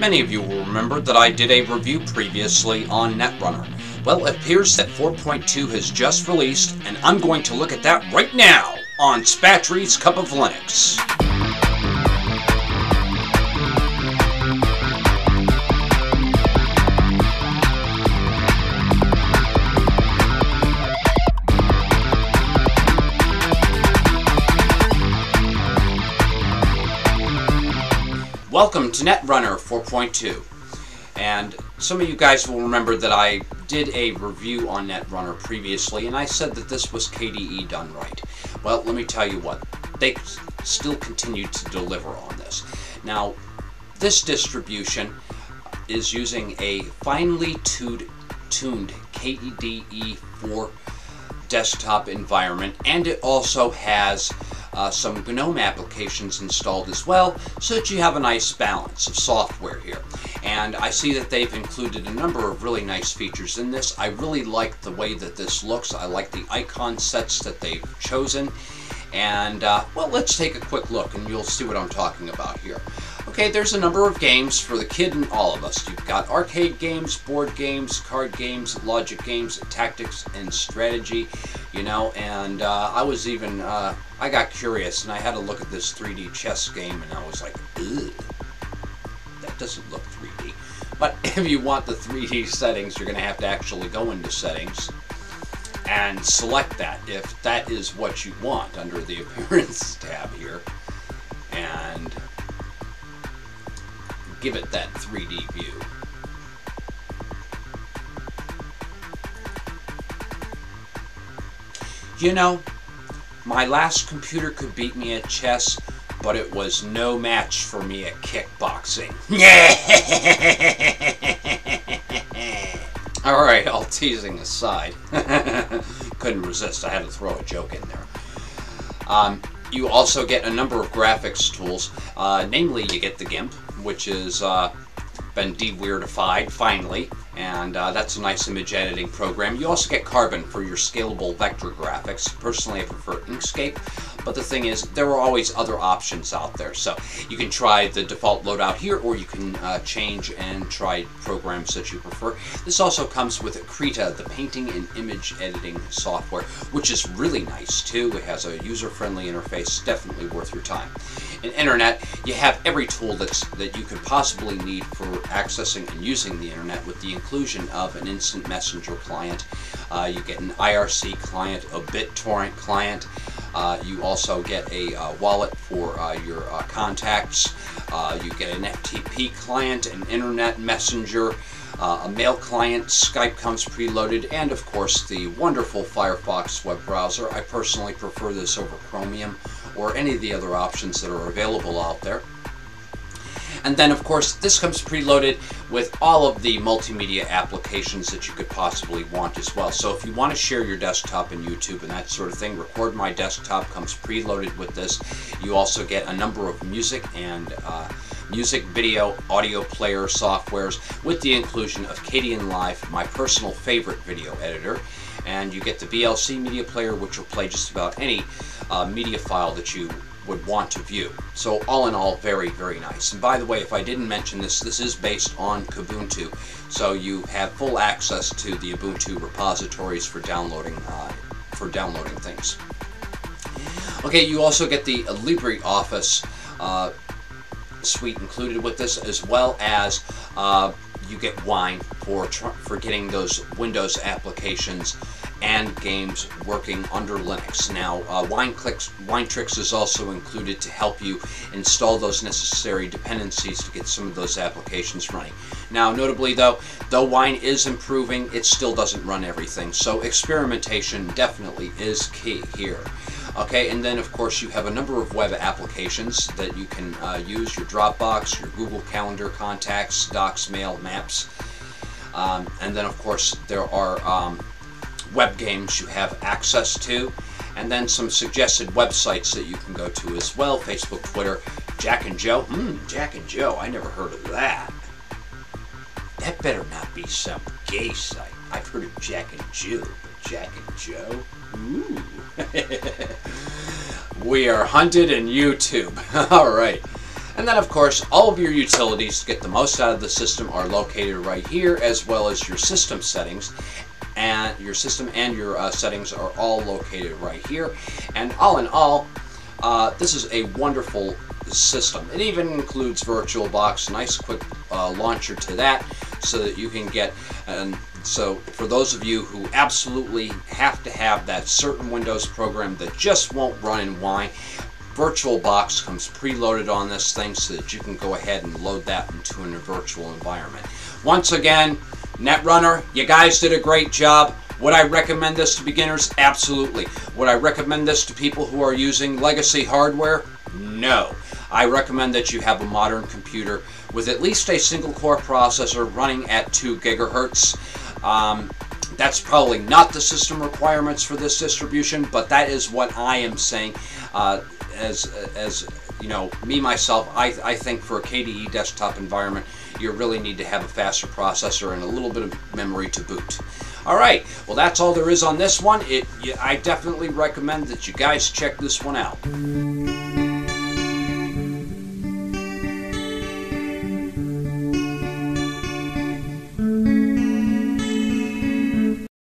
Many of you will remember that I did a review previously on Netrunner. Well, it appears that 4.2 has just released, and I'm going to look at that right now on Spatry's Cup of Linux. Welcome to Netrunner 4.2. And some of you guys will remember that I did a review on Netrunner previously, and I said that this was KDE done right. Well, let me tell you what, they still continue to deliver on this. Now, this distribution is using a finely tuned, tuned KDE 4 desktop environment, and it also has uh, some GNOME applications installed as well, so that you have a nice balance of software here. And I see that they've included a number of really nice features in this. I really like the way that this looks. I like the icon sets that they've chosen. And, uh, well, let's take a quick look and you'll see what I'm talking about here. Okay, there's a number of games for the kid and all of us. You've got arcade games, board games, card games, logic games, tactics, and strategy, you know, and uh, I was even, uh, I got curious and I had to look at this 3D chess game and I was like, Ugh, that doesn't look 3D. But if you want the 3D settings, you're going to have to actually go into settings and select that if that is what you want under the appearance tab here give it that 3D view. You know, my last computer could beat me at chess, but it was no match for me at kickboxing. Alright, all teasing aside. Couldn't resist, I had to throw a joke in there. Um, you also get a number of graphics tools. Uh, namely, you get the GIMP, which has uh, been de-weirdified finally, and uh, that's a nice image editing program. You also get Karbon for your scalable vector graphics. Personally, I prefer Inkscape, but the thing is, there are always other options out there. So you can try the default loadout here, or you can uh, change and try programs that you prefer. This also comes with Krita, the painting and image editing software, which is really nice too. It has a user-friendly interface, definitely worth your time. In Internet, you have every tool that's that you could possibly need for accessing and using the Internet with the inclusion of an instant messenger client. Uh, you get an IRC client, a BitTorrent client, uh, you also get a uh, wallet for uh, your uh, contacts. Uh, you get an FTP client, an internet messenger, a mail client, Skype comes preloaded, and of course the wonderful Firefox web browser. I personally prefer this over Chromium or any of the other options that are available out there. And then, of course, this comes preloaded with all of the multimedia applications that you could possibly want as well. So if you want to share your desktop and YouTube and that sort of thing, Record My Desktop comes preloaded with this. You also get a number of music and uh, music, video, audio player softwares with the inclusion of Kdenlive, my personal favorite video editor. And you get the VLC media player, which will play just about any uh, media file that you would want to view. So all in all, very, very nice. And by the way, if I didn't mention this, this is based on Kubuntu, so you have full access to the Ubuntu repositories for downloading uh, for downloading things. Okay, you also get the LibreOffice uh, suite included with this, as well as uh, you get Wine for for getting those Windows applications and games working under Linux. Now, uh, Winetricks, is also included to help you install those necessary dependencies to get some of those applications running. Now, notably though, though Wine is improving, it still doesn't run everything, so experimentation definitely is key here. Okay, and then of course you have a number of web applications that you can uh, use, your Dropbox, your Google Calendar, Contacts, Docs, Mail, Maps, um, and then of course there are um, web games you have access to, and then some suggested websites that you can go to as well Facebook, Twitter, Jack and Joe. Mmm, Jack and Joe, I never heard of that. That better not be some gay site. I've heard of Jack and Jill, but Jack and Joe? Ooh. we are hunted in YouTube. All right. And then, of course, all of your utilities to get the most out of the system are located right here, as well as your system settings. And your system and your uh, settings are all located right here. And all in all, uh, this is a wonderful system. It even includes VirtualBox, nice quick uh, launcher to that, so that you can get. And so, for those of you who absolutely have to have that certain Windows program that just won't run in Wine, VirtualBox comes preloaded on this thing so that you can go ahead and load that into a virtual environment. Once again, Netrunner, you guys did a great job. Would I recommend this to beginners? Absolutely. Would I recommend this to people who are using legacy hardware? No. I recommend that you have a modern computer with at least a single core processor running at 2 gigahertz. Um, that's probably not the system requirements for this distribution, but that is what I am saying. Uh, as as you know, me myself, I, I think for a KDE desktop environment, you really need to have a faster processor and a little bit of memory to boot. All right, well that's all there is on this one. It I definitely recommend that you guys check this one out.